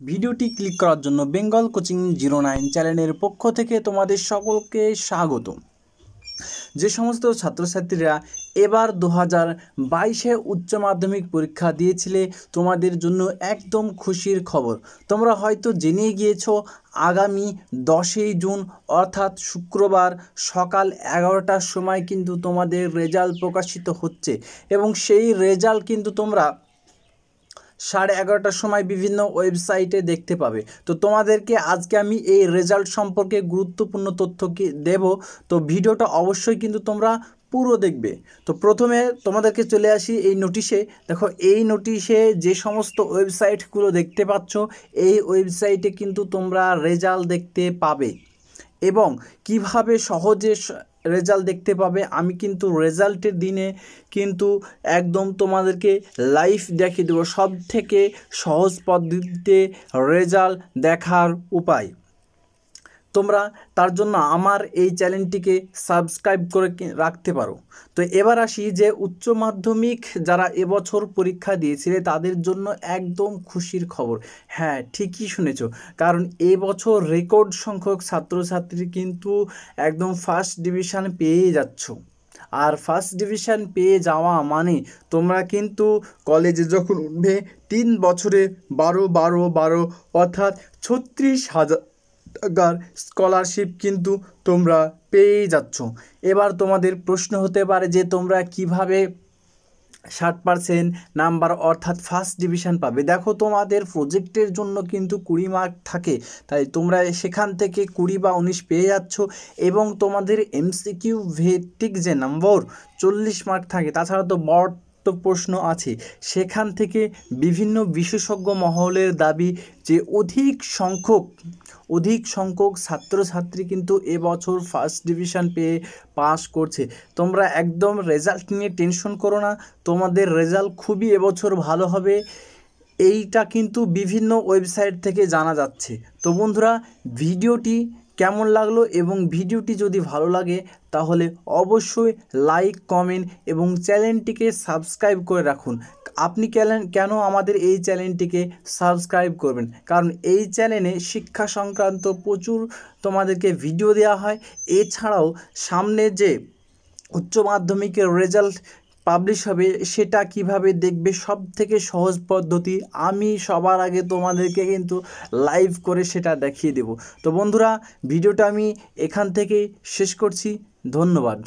ভিডিওটি ক্লিক করার জন্য বেঙ্গল কোচিং জিরো নাইন চ্যানেলের পক্ষ থেকে তোমাদের সকলকে স্বাগত যে সমস্ত ছাত্রছাত্রীরা এবার দু হাজার বাইশে উচ্চ মাধ্যমিক পরীক্ষা দিয়েছিলে, তোমাদের জন্য একদম খুশির খবর। তোমরা হয়তো জেনে গিয়েছো, আগামী দশই জুন, অর্থাৎ শুক্রবার সকাল এগারোটার সময় কিন্তু তোমাদের রেজাল্ট প্রকাশিত হচ্ছে এবং সেই রেজাল্ট কিন্তু তোমরা সাড়ে এগারোটার সময় বিভিন্ন ওয়েবসাইটে দেখতে পাবে। তো তোমাদেরকে আজকে আমি এই রেজাল্ট সম্পর্কে গুরুত্বপূর্ণ তথ্য কি দেব, তো ভিডিওটা অবশ্যই কিন্তু তোমরা পুরো দেখবে। তো প্রথমে তোমাদেরকে চলে আসি এই নোটিশে। দেখো, এই নোটিশে যে সমস্ত ওয়েবসাইটগুলো দেখতে পাচ্ছ, এই ওয়েবসাইটে কিন্তু তোমরা রেজাল্ট দেখতে পাবে। এবং কীভাবে সহজে রেজাল্ট দেখতে পাবে। আমি কিন্তু রেজাল্টের দিনে কিন্তু একদম তোমাদেরকে লাইভ দেখিয়ে দেবো। সব থেকে সহজ পদ্ধতিতে রেজাল্ট দেখার উপায়। তোমরা তার জন্য আমার এই চ্যানেলটিকে সাবস্ক্রাইব করে রাখতে পারো। তো এবার আসি যে উচ্চ মাধ্যমিক যারা এবছর পরীক্ষা দিয়েছিলে তাদের জন্য একদম খুশির খবর। হ্যাঁ ঠিকই শুনেছ। কারণ এবছর রেকর্ড সংখ্যক ছাত্রছাত্রী কিন্তু একদম ফার্স্ট ডিভিশন পেয়ে যাচ্ছ। আর ফার্স্ট ডিভিশন পেয়ে যাওয়া মানে তোমরা কিন্তু কলেজে যখন উঠবে তিন বছরে বারো বারো বারো, অর্থাৎ ছত্রিশ হাজার টাকার স্কলারশিপ কিন্তু তোমরা পেয়েই যাচ্ছ। এবার তোমাদের প্রশ্ন হতে পারে যে তোমরা কীভাবে ষাট পার্সেন্ট নাম্বার অর্থাৎ ফার্স্ট ডিভিশন পাবে। দেখো তোমাদের প্রজেক্টের জন্য কিন্তু কুড়ি মার্ক থাকে। তাই তোমরা সেখান থেকে কুড়ি বা উনিশ পেয়ে যাচ্ছ এবং তোমাদের এমসিকিউ ভিত্তিক যে নম্বর চল্লিশ মার্ক থাকে। তাছাড়া তো বট প্রশ্ন আছে। সেখান থেকে বিভিন্ন বিশেষজ্ঞ মহলের দাবি যে অধিক সংখ্যক অধিক সংখ্যক ছাত্রছাত্রী কিন্তু এবছর ফার্স্ট ডিভিশন পেয়ে পাস করছে। তোমরা একদম রেজাল্ট নিয়ে টেনশন করো না। তোমাদের রেজাল্ট খুবই এবছর ভালো হবে। এইটা কিন্তু বিভিন্ন ওয়েবসাইট থেকে জানা যাচ্ছে। তো বন্ধুরা ভিডিওটি কেমন লাগল এবং ভিডিওটি যদি ভালো লাগে, তাহলে অবশ্যই লাইক কমেন্ট এবং চ্যানেলটিকে সাবস্ক্রাইব করে রাখুন। আপনি কেন আমাদের এই চ্যানেলটিকে সাবস্ক্রাইব করবেন? কারণ এই চ্যানেলে শিক্ষা সংক্রান্ত প্রচুর তোমাদেরকে ভিডিও দেওয়া হয়। এছাড়াও সামনে যে উচ্চ মাধ্যমিকের রেজাল্ট পাবলিশ হবে, সেটা কীভাবে দেখবে সব থেকে সহজ পদ্ধতি, আমি সবার আগে তোমাদেরকে কিন্তু লাইভ করে সেটা দেখিয়ে দেব। তো বন্ধুরা, ভিডিওটা আমি এখান থেকে শেষ করছি, ধন্যবাদ।